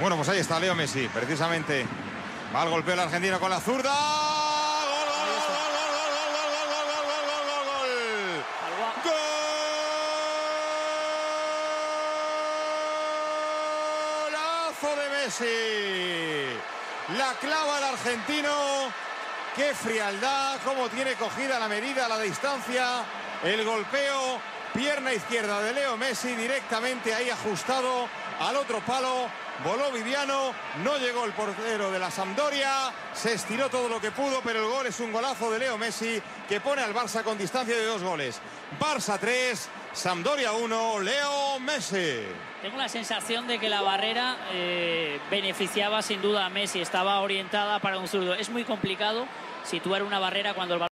Bueno, pues ahí está Leo Messi, precisamente. Va al golpeo el argentino con la zurda. ¡Golazo de Messi! La clava el argentino. ¡Qué frialdad! ¿Cómo tiene cogida la medida, la distancia? El golpeo, pierna izquierda de Leo Messi directamente ahí ajustado al otro palo. Voló Viviano, no llegó el portero de la Sampdoria, se estiró todo lo que pudo, pero el gol es un golazo de Leo Messi que pone al Barça con distancia de dos goles. Barça 3, Sampdoria 1, Leo Messi. Tengo la sensación de que la barrera eh, beneficiaba sin duda a Messi, estaba orientada para un zurdo. Es muy complicado situar una barrera cuando el